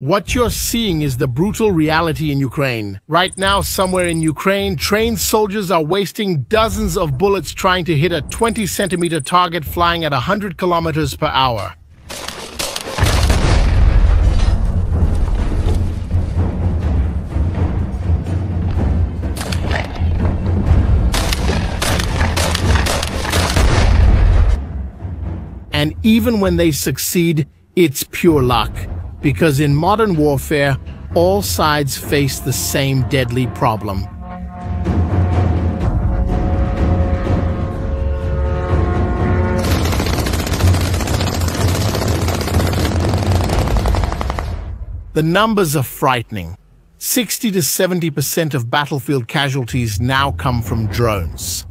What you're seeing is the brutal reality in Ukraine. Right now, somewhere in Ukraine, trained soldiers are wasting dozens of bullets trying to hit a 20 centimeter target flying at 100 kilometers per hour. And even when they succeed, it's pure luck because in modern warfare, all sides face the same deadly problem. The numbers are frightening. 60 to 70% of battlefield casualties now come from drones.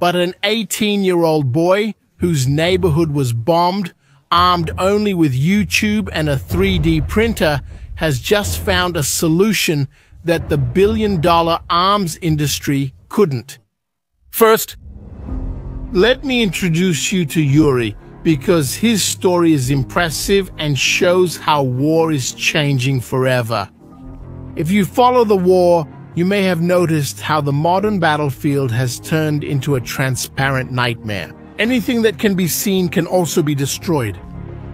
But an 18-year-old boy whose neighborhood was bombed armed only with YouTube and a 3D printer, has just found a solution that the billion dollar arms industry couldn't. First, let me introduce you to Yuri because his story is impressive and shows how war is changing forever. If you follow the war, you may have noticed how the modern battlefield has turned into a transparent nightmare. Anything that can be seen can also be destroyed.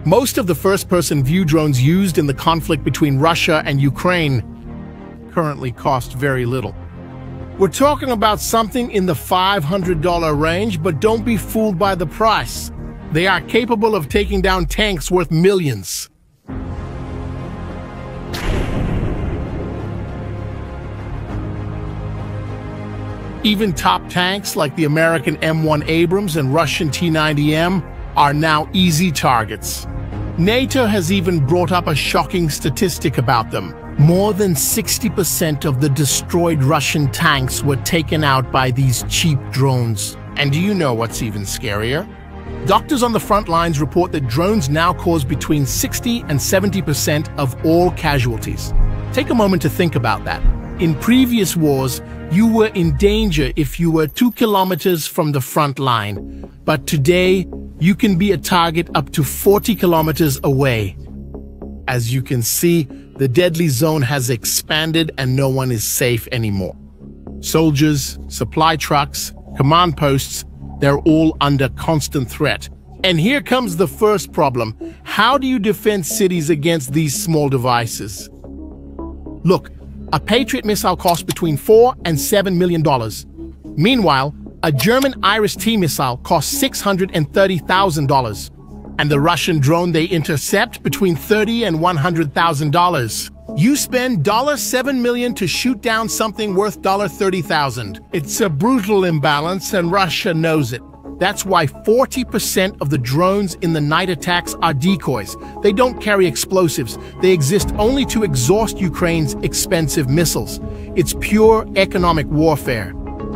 Most of the first-person view drones used in the conflict between Russia and Ukraine currently cost very little. We're talking about something in the $500 range, but don't be fooled by the price. They are capable of taking down tanks worth millions. Even top tanks like the American M1 Abrams and Russian T-90M are now easy targets. NATO has even brought up a shocking statistic about them. More than 60% of the destroyed Russian tanks were taken out by these cheap drones. And do you know what's even scarier? Doctors on the front lines report that drones now cause between 60 and 70% of all casualties. Take a moment to think about that. In previous wars, you were in danger if you were two kilometers from the front line. But today, you can be a target up to 40 kilometers away. As you can see, the deadly zone has expanded and no one is safe anymore. Soldiers, supply trucks, command posts, they're all under constant threat. And here comes the first problem. How do you defend cities against these small devices? Look, a Patriot missile costs between 4 and 7 million dollars. Meanwhile, a German Iris-T missile costs $630,000, and the Russian drone they intercept between $30 and $100,000. You spend $7 million to shoot down something worth 30,000. It's a brutal imbalance, and Russia knows it. That's why 40% of the drones in the night attacks are decoys. They don't carry explosives. They exist only to exhaust Ukraine's expensive missiles. It's pure economic warfare.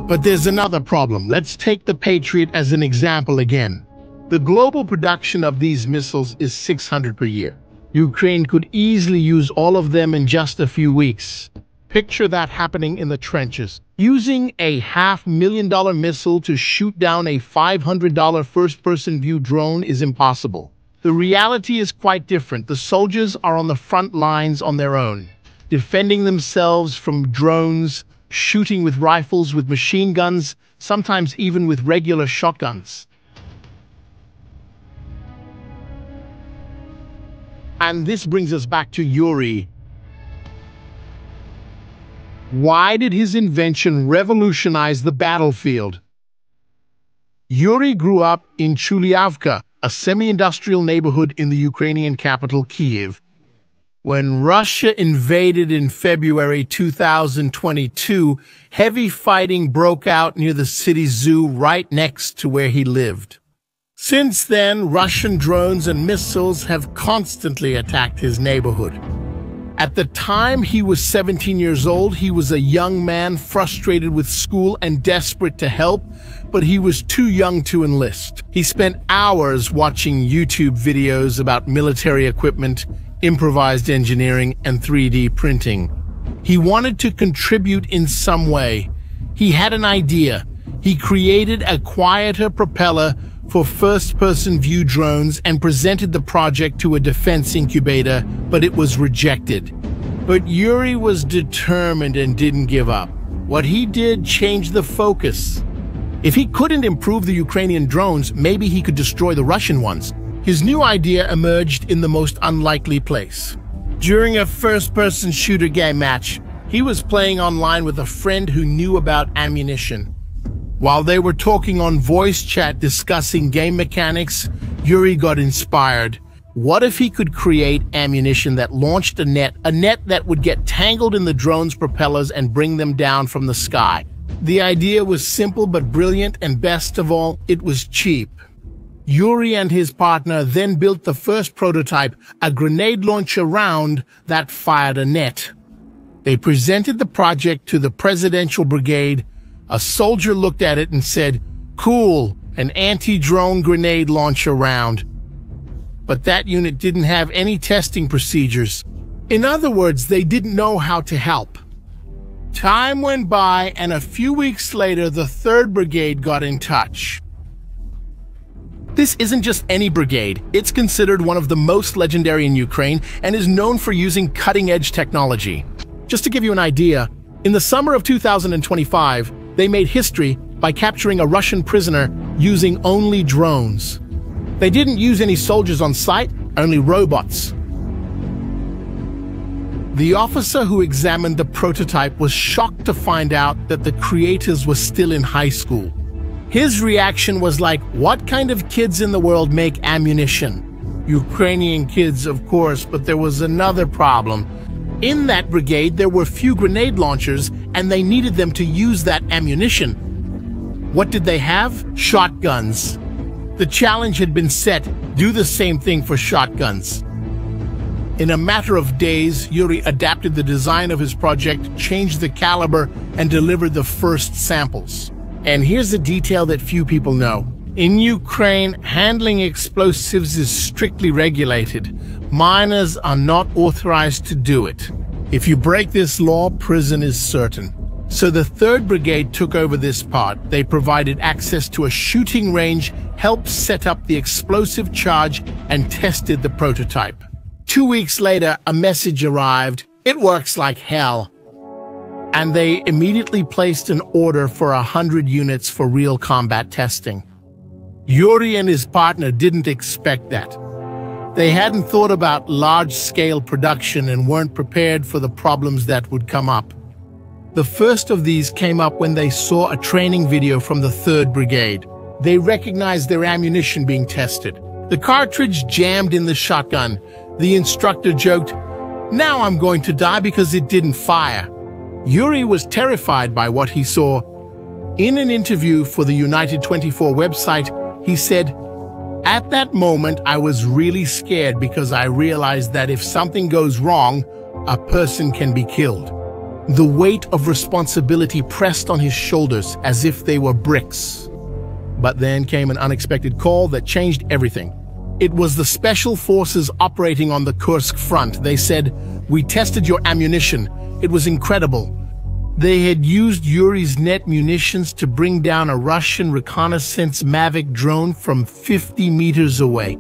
But there's another problem. Let's take the Patriot as an example again. The global production of these missiles is 600 per year. Ukraine could easily use all of them in just a few weeks. Picture that happening in the trenches. Using a half million dollar missile to shoot down a $500 first person view drone is impossible. The reality is quite different. The soldiers are on the front lines on their own, defending themselves from drones, shooting with rifles, with machine guns, sometimes even with regular shotguns. And this brings us back to Yuri, why did his invention revolutionize the battlefield? Yuri grew up in Shuliavka, a semi-industrial neighborhood in the Ukrainian capital, Kiev. When Russia invaded in February 2022, heavy fighting broke out near the city zoo right next to where he lived. Since then, Russian drones and missiles have constantly attacked his neighborhood. At the time he was 17 years old, he was a young man frustrated with school and desperate to help, but he was too young to enlist. He spent hours watching YouTube videos about military equipment, improvised engineering, and 3D printing. He wanted to contribute in some way. He had an idea. He created a quieter propeller for first-person view drones and presented the project to a defense incubator, but it was rejected. But Yuri was determined and didn't give up. What he did changed the focus. If he couldn't improve the Ukrainian drones, maybe he could destroy the Russian ones. His new idea emerged in the most unlikely place. During a first-person shooter game match, he was playing online with a friend who knew about ammunition. While they were talking on voice chat discussing game mechanics, Yuri got inspired. What if he could create ammunition that launched a net, a net that would get tangled in the drone's propellers and bring them down from the sky? The idea was simple but brilliant, and best of all, it was cheap. Yuri and his partner then built the first prototype, a grenade launcher round that fired a net. They presented the project to the presidential brigade. A soldier looked at it and said, cool, an anti-drone grenade launcher round. But that unit didn't have any testing procedures. In other words, they didn't know how to help. Time went by, and a few weeks later, the 3rd Brigade got in touch. This isn't just any brigade. It's considered one of the most legendary in Ukraine and is known for using cutting-edge technology. Just to give you an idea, in the summer of 2025, they made history by capturing a Russian prisoner using only drones. They didn't use any soldiers on site, only robots. The officer who examined the prototype was shocked to find out that the creators were still in high school. His reaction was like, what kind of kids in the world make ammunition? Ukrainian kids, of course, but there was another problem. In that brigade, there were few grenade launchers, and they needed them to use that ammunition. What did they have? Shotguns. The challenge had been set, do the same thing for shotguns. In a matter of days, Yuri adapted the design of his project, changed the caliber, and delivered the first samples. And here's a detail that few people know. In Ukraine, handling explosives is strictly regulated. Minors are not authorized to do it. If you break this law, prison is certain. So the 3rd Brigade took over this part. They provided access to a shooting range, helped set up the explosive charge, and tested the prototype. Two weeks later, a message arrived. It works like hell. And they immediately placed an order for a hundred units for real combat testing. Yuri and his partner didn't expect that. They hadn't thought about large-scale production and weren't prepared for the problems that would come up. The first of these came up when they saw a training video from the 3rd Brigade. They recognized their ammunition being tested. The cartridge jammed in the shotgun. The instructor joked, now I'm going to die because it didn't fire. Yuri was terrified by what he saw. In an interview for the United 24 website, he said, at that moment, I was really scared because I realized that if something goes wrong, a person can be killed. The weight of responsibility pressed on his shoulders as if they were bricks. But then came an unexpected call that changed everything. It was the special forces operating on the Kursk front. They said, we tested your ammunition. It was incredible. They had used Yuri's net munitions to bring down a Russian reconnaissance Mavic drone from 50 meters away.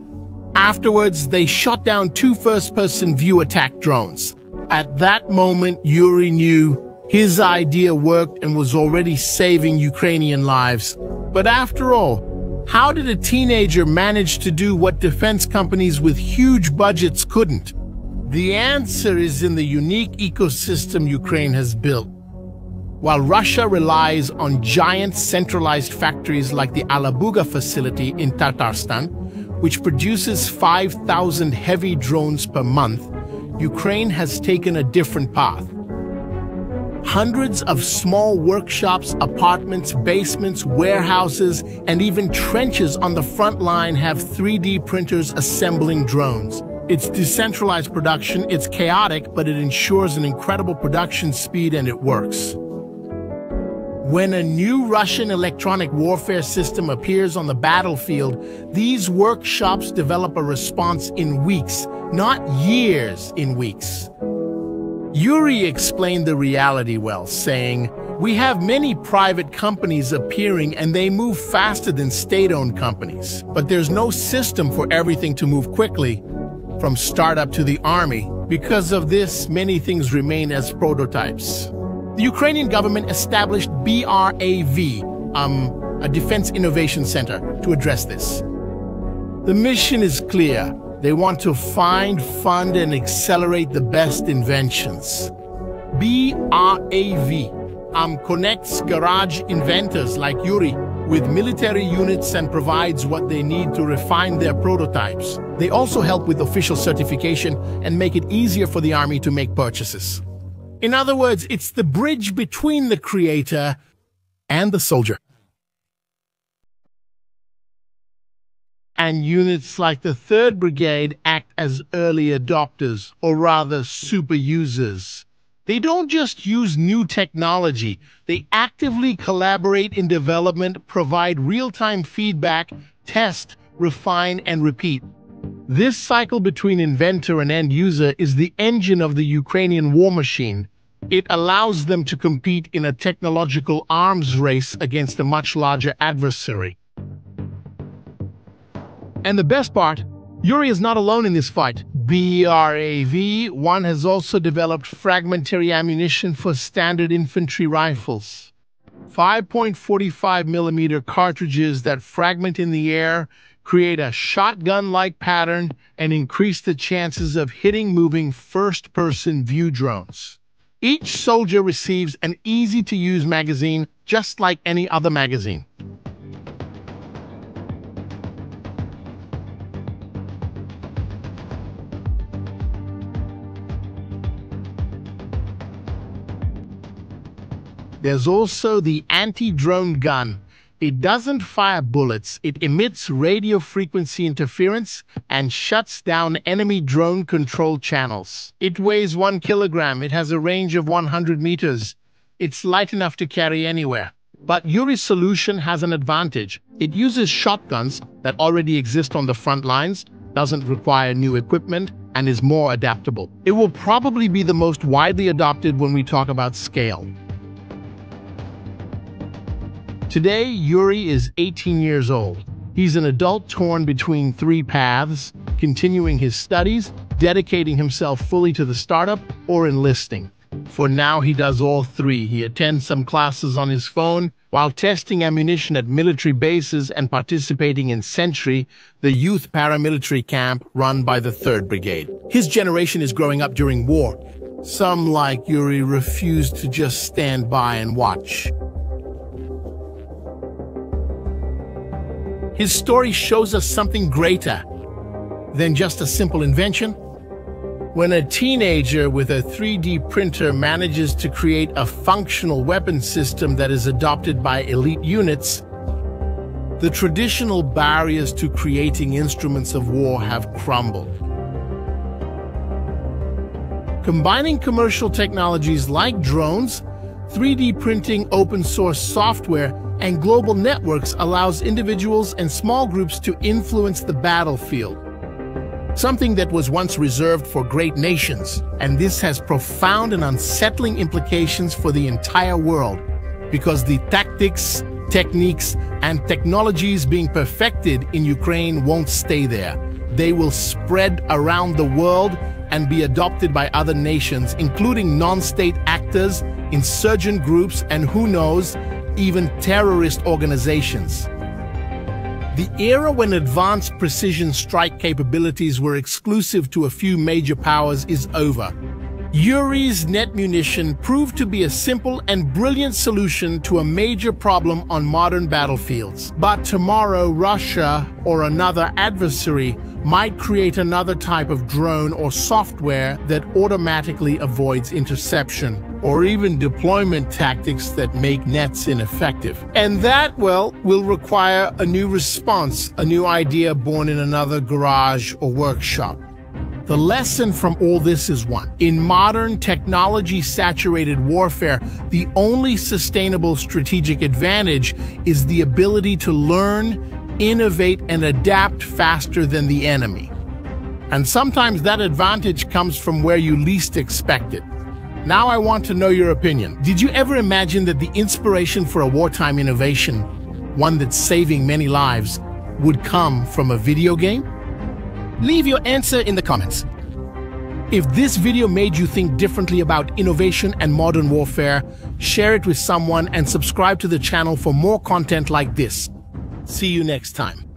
Afterwards, they shot down two first-person view attack drones. At that moment, Yuri knew his idea worked and was already saving Ukrainian lives. But after all, how did a teenager manage to do what defense companies with huge budgets couldn't? The answer is in the unique ecosystem Ukraine has built. While Russia relies on giant centralized factories like the Alabuga facility in Tatarstan, which produces 5,000 heavy drones per month, Ukraine has taken a different path. Hundreds of small workshops, apartments, basements, warehouses, and even trenches on the front line have 3D printers assembling drones. It's decentralized production, it's chaotic, but it ensures an incredible production speed and it works. When a new Russian electronic warfare system appears on the battlefield, these workshops develop a response in weeks, not years in weeks. Yuri explained the reality well, saying, We have many private companies appearing and they move faster than state-owned companies. But there's no system for everything to move quickly, from startup to the army. Because of this, many things remain as prototypes. The Ukrainian government established Brave, um, a Defense Innovation Center, to address this. The mission is clear. They want to find, fund, and accelerate the best inventions. Brave um, connects garage inventors like Yuri with military units and provides what they need to refine their prototypes. They also help with official certification and make it easier for the army to make purchases. In other words, it's the bridge between the creator and the soldier. And units like the 3rd Brigade act as early adopters, or rather super users. They don't just use new technology, they actively collaborate in development, provide real-time feedback, test, refine, and repeat. This cycle between inventor and end user is the engine of the Ukrainian war machine. It allows them to compete in a technological arms race against a much larger adversary. And the best part, Yuri is not alone in this fight. Brave1 has also developed fragmentary ammunition for standard infantry rifles. 5.45 millimeter cartridges that fragment in the air create a shotgun-like pattern and increase the chances of hitting moving first-person view drones. Each soldier receives an easy-to-use magazine just like any other magazine. There's also the anti-drone gun. It doesn't fire bullets. It emits radio frequency interference and shuts down enemy drone control channels. It weighs one kilogram. It has a range of 100 meters. It's light enough to carry anywhere. But Yuri's solution has an advantage. It uses shotguns that already exist on the front lines, doesn't require new equipment, and is more adaptable. It will probably be the most widely adopted when we talk about scale. Today, Yuri is 18 years old. He's an adult torn between three paths, continuing his studies, dedicating himself fully to the startup, or enlisting. For now, he does all three. He attends some classes on his phone while testing ammunition at military bases and participating in Sentry, the youth paramilitary camp run by the 3rd Brigade. His generation is growing up during war. Some, like Yuri, refuse to just stand by and watch. His story shows us something greater than just a simple invention. When a teenager with a 3D printer manages to create a functional weapon system that is adopted by elite units, the traditional barriers to creating instruments of war have crumbled. Combining commercial technologies like drones, 3D printing, open source software, and global networks allows individuals and small groups to influence the battlefield, something that was once reserved for great nations. And this has profound and unsettling implications for the entire world, because the tactics, techniques, and technologies being perfected in Ukraine won't stay there. They will spread around the world and be adopted by other nations, including non-state actors, insurgent groups, and who knows, even terrorist organizations. The era when advanced precision strike capabilities were exclusive to a few major powers is over. Yuri's net munition proved to be a simple and brilliant solution to a major problem on modern battlefields. But tomorrow, Russia or another adversary might create another type of drone or software that automatically avoids interception or even deployment tactics that make nets ineffective. And that, well, will require a new response, a new idea born in another garage or workshop. The lesson from all this is one. In modern technology-saturated warfare, the only sustainable strategic advantage is the ability to learn, innovate, and adapt faster than the enemy. And sometimes that advantage comes from where you least expect it. Now I want to know your opinion. Did you ever imagine that the inspiration for a wartime innovation, one that's saving many lives, would come from a video game? Leave your answer in the comments. If this video made you think differently about innovation and modern warfare, share it with someone and subscribe to the channel for more content like this. See you next time.